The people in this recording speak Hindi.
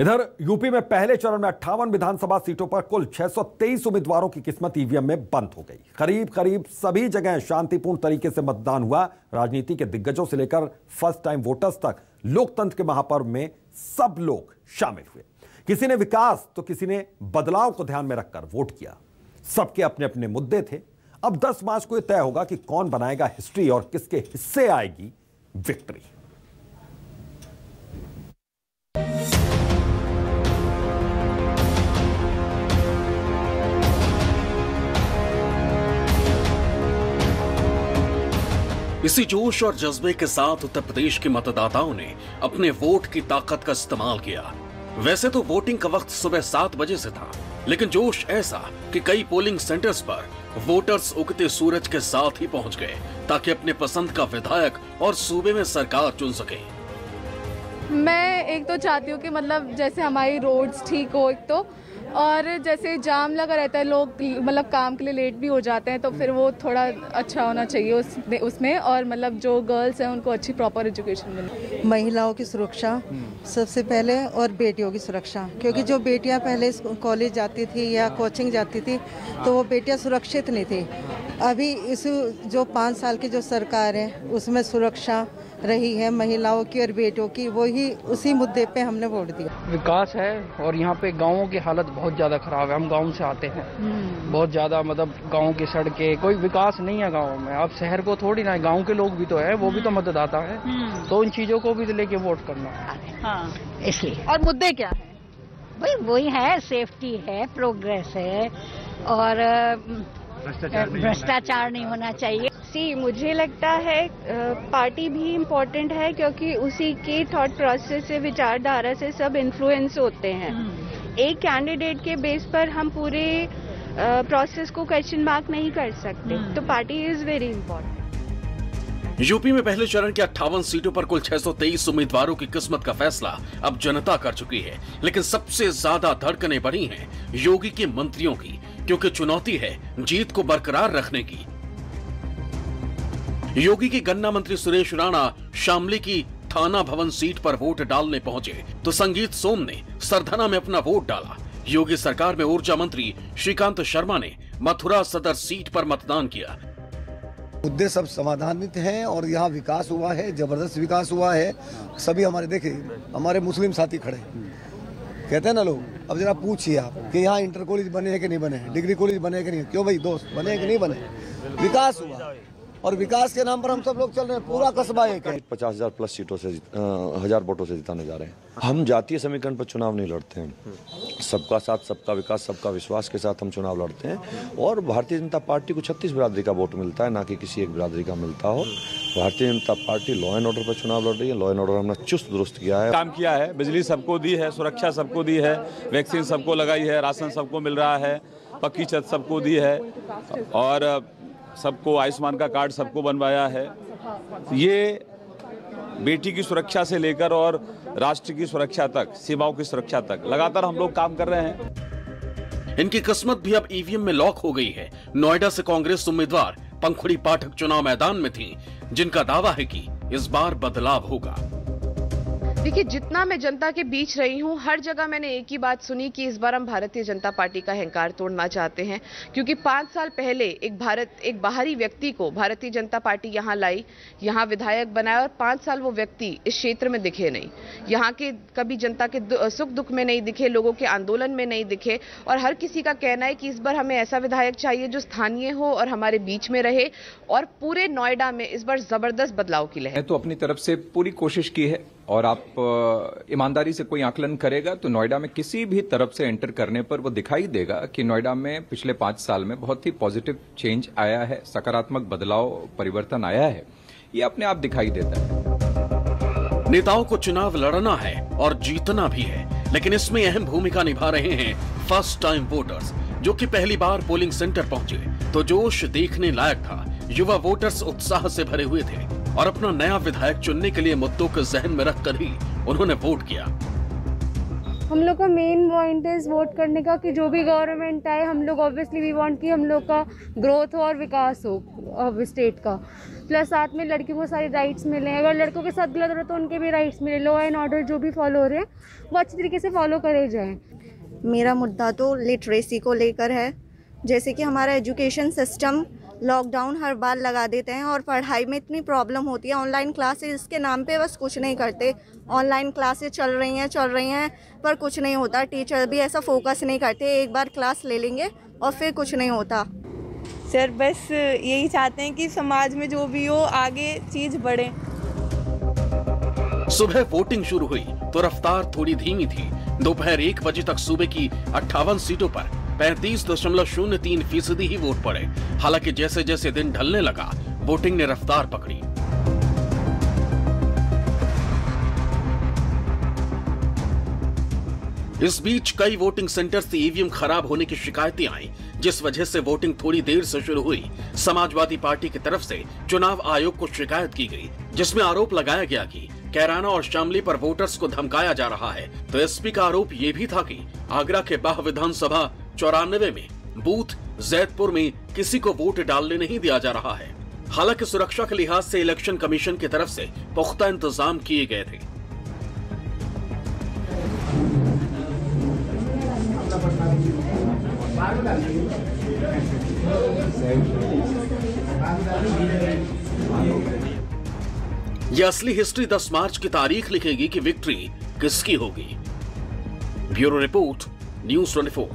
इधर यूपी में पहले चरण में अट्ठावन विधानसभा सीटों पर कुल 623 उम्मीदवारों की किस्मत ईवीएम में बंद हो गई। करीब करीब सभी जगह शांतिपूर्ण तरीके से मतदान हुआ। राजनीति के दिग्गजों से लेकर फ़र्स्ट टाइम वोटर्स तक लोकतंत्र के महापर्व में सब लोग शामिल हुए। किसी ने विकास तो किसी ने बदलाव को ध्यान में रखकर वोट किया। सबके अपने अपने मुद्दे थे। अब 10 मार्च को यह तय होगा कि कौन बनाएगा हिस्ट्री और किसके हिस्से आएगी विक्ट्री। इसी जोश और जज्बे के साथ उत्तर प्रदेश के मतदाताओं ने अपने वोट की ताकत का इस्तेमाल किया। वैसे तो वोटिंग का वक्त सुबह सात बजे से था, लेकिन जोश ऐसा कि कई पोलिंग सेंटर्स पर वोटर्स उगते सूरज के साथ ही पहुँच गए, ताकि अपने पसंद का विधायक और सूबे में सरकार चुन सके। मैं एक तो चाहती हूँ कि मतलब जैसे हमारी रोड्स ठीक हो एक तो और जैसे जाम लगा रहता है, लोग मतलब काम के लिए लेट भी हो जाते हैं तो फिर वो थोड़ा अच्छा होना चाहिए उस उसमें, और मतलब जो गर्ल्स हैं उनको अच्छी प्रॉपर एजुकेशन मिले। महिलाओं की सुरक्षा सबसे पहले और बेटियों की सुरक्षा, क्योंकि जो बेटियाँ पहले कॉलेज जाती थी या कोचिंग जाती थी तो वो बेटियाँ सुरक्षित नहीं थी। अभी इस जो पाँच साल की जो सरकार है, उसमें सुरक्षा रही है महिलाओं की और बेटों की वही उसी मुद्दे पे हमने वोट दिया। विकास है और यहाँ पे गाँवों की हालत बहुत ज़्यादा खराब है हम गाँव से आते हैं। बहुत ज़्यादा मतलब गाँव की सड़कें कोई विकास नहीं है गाँव में। अब शहर को थोड़ी ना गाँव के लोग भी तो है वो भी तो मतदाता है। तो उन चीज़ों को भी लेके वोट करना। है। हाँ इसलिए। और मुद्दे क्या है? वही वही है सेफ्टी है प्रोग्रेस है और भ्रष्टाचार नहीं होना चाहिए। सी मुझे लगता है पार्टी भी इम्पोर्टेंट है क्योंकि उसी के थॉट प्रोसेस से विचारधारा से सब इन्फ्लुएंस होते हैं। एक कैंडिडेट के बेस पर हम पूरे प्रोसेस को क्वेश्चन मार्क नहीं कर सकते। तो party is very important UP में पहले चरण के अट्ठावन सीटों पर कुल 623 उम्मीदवारों की किस्मत का फैसला अब जनता कर चुकी है लेकिन सबसे ज़्यादा धड़कने बढ़ी हैं योगी के मंत्रियों की क्योंकि चुनौती है जीत को बरकरार रखने की। योगी की गन्ना मंत्री सुरेश राणा शामली की थाना भवन सीट पर वोट डालने पहुँचे तो संगीत सोम ने सरधना में अपना वोट डाला। योगी सरकार में ऊर्जा मंत्री श्रीकांत शर्मा ने मथुरा सदर सीट पर मतदान किया। मुद्दे सब समाधानित हैं और यहाँ विकास हुआ है, ज़बरदस्त विकास हुआ है। सभी हमारे देखे हमारे मुस्लिम साथी खड़े कहते हैं ना लोग, अब जरा पूछिए आप कि यहाँ इंटर कॉलेज बने हैं कि नहीं बने हैं? डिग्री कॉलेज बने हैं कि नहीं? क्यों भाई, दोस्त, बने हैं कि नहीं बने विकास हुआ। और विकास के नाम पर हम सब लोग चल रहे हैं पूरा कस्बा एक है। पचास हज़ार प्लस सीटों से हज़ार वोटों से जिताने जा रहे हैं। हम जातीय समीकरण पर चुनाव नहीं लड़ते हैं। सबका साथ सबका विकास सबका विश्वास के साथ हम चुनाव लड़ते हैं। और भारतीय जनता पार्टी को छत्तीस बिरादरी का वोट मिलता है ना कि किसी एक बिरादरी का मिलता हो। Bharatiya Janata party law and order पर चुनाव लड़ रही है। लॉ एंड ऑर्डर हमने चुस्त दुरुस्त किया है। काम किया है बिजली सबको दी है सुरक्षा सबको दी है वैक्सीन सबको लगाई है राशन सबको मिल रहा है पक्की छत सबको दी है। और सबको आयुष्मान का कार्ड सबको बनवाया है। ये बेटी की सुरक्षा से लेकर और राष्ट्र की सुरक्षा तक, सीमाओं की सुरक्षा तक लगातार हम लोग काम कर रहे हैं। इनकी किस्मत भी अब ईवीएम में लॉक हो गई है। नोएडा से कांग्रेस उम्मीदवार पंखुड़ी पाठक चुनाव मैदान में थी, जिनका दावा है कि इस बार बदलाव होगा। देखिए, जितना मैं जनता के बीच रही हूँ, हर जगह मैंने एक ही बात सुनी कि इस बार हम भारतीय जनता पार्टी का अहंकार तोड़ना चाहते हैं, क्योंकि पाँच साल पहले एक भारत, एक बाहरी व्यक्ति को भारतीय जनता पार्टी यहाँ लाई, यहाँ विधायक बनाया और पाँच साल वो व्यक्ति इस क्षेत्र में दिखे नहीं। यहाँ के कभी जनता के सुख दुख में नहीं दिखे, लोगों के आंदोलन में नहीं दिखे, और हर किसी का कहना है कि इस बार हमें ऐसा विधायक चाहिए जो स्थानीय हो और हमारे बीच में रहे, और पूरे नोएडा में इस बार ज़बरदस्त बदलाव की लहर। तो अपनी तरफ़ से पूरी कोशिश की है और आप ईमानदारी से कोई आकलन करेगा तो नोएडा में किसी भी तरफ़ से एंटर करने पर वो दिखाई देगा कि नोएडा में पिछले पाँच साल में बहुत ही पॉजिटिव चेंज आया है, सकारात्मक बदलाव, परिवर्तन आया है। ये अपने आप दिखाई देता है। नेताओं को चुनाव लड़ना है और जीतना भी है, लेकिन इसमें अहम भूमिका निभा रहे हैं फ़र्स्ट टाइम वोटर्स जो कि पहली बार पोलिंग सेंटर पहुँचे। तो जोश देखने लायक था। युवा वोटर्स उत्साह से भरे हुए थे। और अपना नया विधायक चुनने के लिए मुद्दों को जहन में रखकर ही उन्होंने वोट किया। हम लोग का मेन पॉइंट है वोट करने का कि जो भी गवर्नमेंट आए हम लोग ऑब्वियसली वी वांट कि हम लोग का ग्रोथ हो और विकास हो स्टेट का। प्लस साथ में लड़कियों को सारे राइट्स मिले अगर लड़कों के साथ गलत हो रहा तो उनके भी राइट्स मिले। लॉ एंड ऑर्डर जो भी फॉलो हो रहे हैं वो अच्छी तरीके से फॉलो करे जाएँ। मेरा मुद्दा तो लिटरेसी को लेकर है। जैसे कि हमारा एजुकेशन सिस्टम लॉकडाउन हर बार लगा देते हैं और पढ़ाई में इतनी प्रॉब्लम होती है। ऑनलाइन क्लासेस के नाम पे बस कुछ नहीं करते। ऑनलाइन क्लासेस चल रही हैं चल रही हैं पर कुछ नहीं होता। टीचर भी ऐसा फोकस नहीं करते एक बार क्लास ले लेंगे और फिर कुछ नहीं होता। सर बस यही चाहते हैं कि समाज में जो भी हो आगे चीज़ बढ़े। सुबह वोटिंग शुरू हुई तो रफ्तार थोड़ी धीमी थी। दोपहर एक बजे तक सूबे की अट्ठावन सीटों पर पैंतीस दशमलव शून्य तीन फ़ीसदी ही वोट पड़े। हालाँकि जैसे जैसे दिन ढलने लगा, वोटिंग ने रफ्तार पकड़ी। इस बीच कई वोटिंग सेंटर से ईवीएम खराब होने की शिकायतें आई, जिस वजह से वोटिंग थोड़ी देर से शुरू हुई। समाजवादी पार्टी की तरफ़ से चुनाव आयोग को शिकायत की गई, जिसमें आरोप लगाया गया कि कैराना और शामली पर वोटर्स को धमकाया जा रहा है। तो एसपी का आरोप ये भी था कि आगरा के बाह विधानसभा चौरानवे में बूथ जैदपुर में किसी को वोट डालने नहीं दिया जा रहा है। हालाँकि सुरक्षा के लिहाज से इलेक्शन कमीशन की तरफ़ से पुख्ता इंतज़ाम किए गए थे। यह असली हिस्ट्री 10 मार्च की तारीख लिखेगी कि विक्ट्री किसकी होगी। Bureau report, news 24